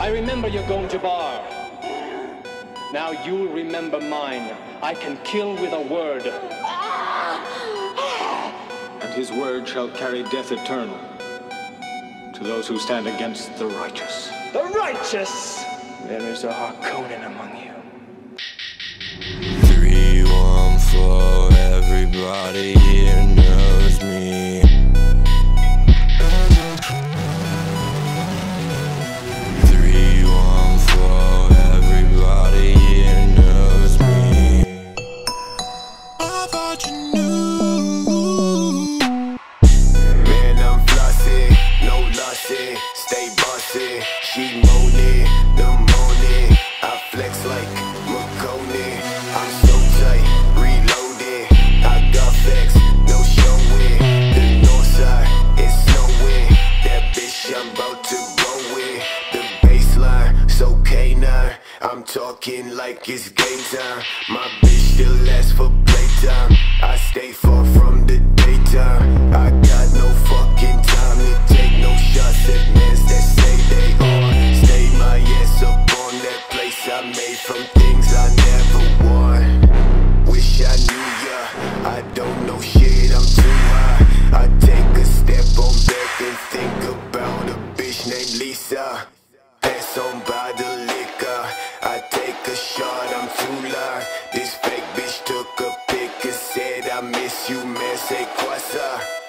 I remember your Gom Jabbar. Now you'll remember mine. I can kill with a word. and his word shall carry death eternal to those who stand against the righteous. The righteous! There is a Harkonnen among you. 314, everybody here knows stay bossy. She moaning, the moaning. I flex like Marconi. I'm so tight, reloading. I got facts, no showing. The north side is snowing. That bitch I'm about to go with. The baseline, so canine. I'm talking like it's game time. My bitch still asks for made from things I never won. Wish I knew ya, I don't know shit, I'm too high. I take a step on back and think about a bitch named Lisa. Pass on by the liquor, I take a shot, I'm too live This fake bitch took a pic and said I miss you man, say quoi ça